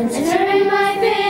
Answer in my face.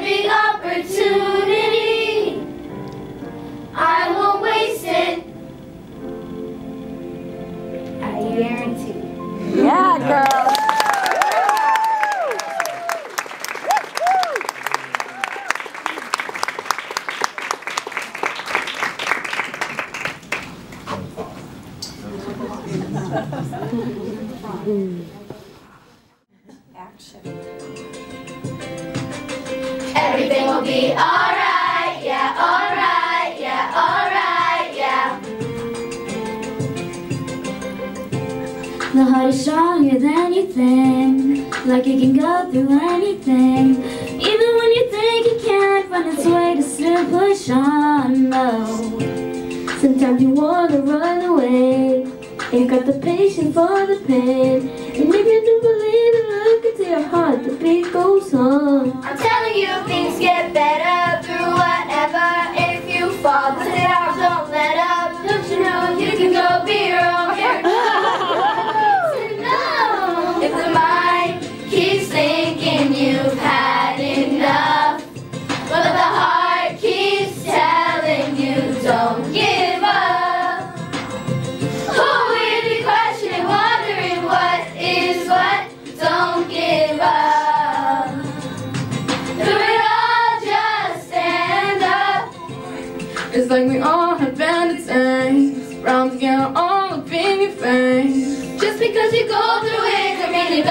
big opportunity. I won't waste it. I guarantee. Yeah, girl. Mm. You'll be alright, yeah, alright, yeah, alright, yeah. The heart is stronger than you think, like it can go through anything. Even when you think you can't find its way to still push on, no. Sometimes you wanna run away, ain't got the patience for the pain. And if you do believe it, look into your heart, the beat goes on. don't give up. Oh, we'll be questioning, wondering what is what. Don't give up. Through it all, just stand up. It's like we all have bandits and round together all up in your face. Just because you go through it doesn't mean you're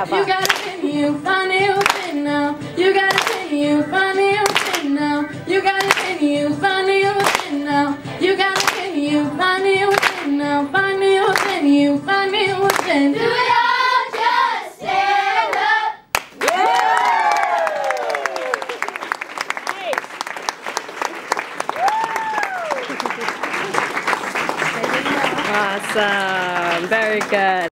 Yeah, You got it in you, find it within now. You got it in you, find it within now. You got it in you, find it within now. You got it in you, find it within now. Find it within you, find it within. Do it all, just stand up. Awesome. Very good.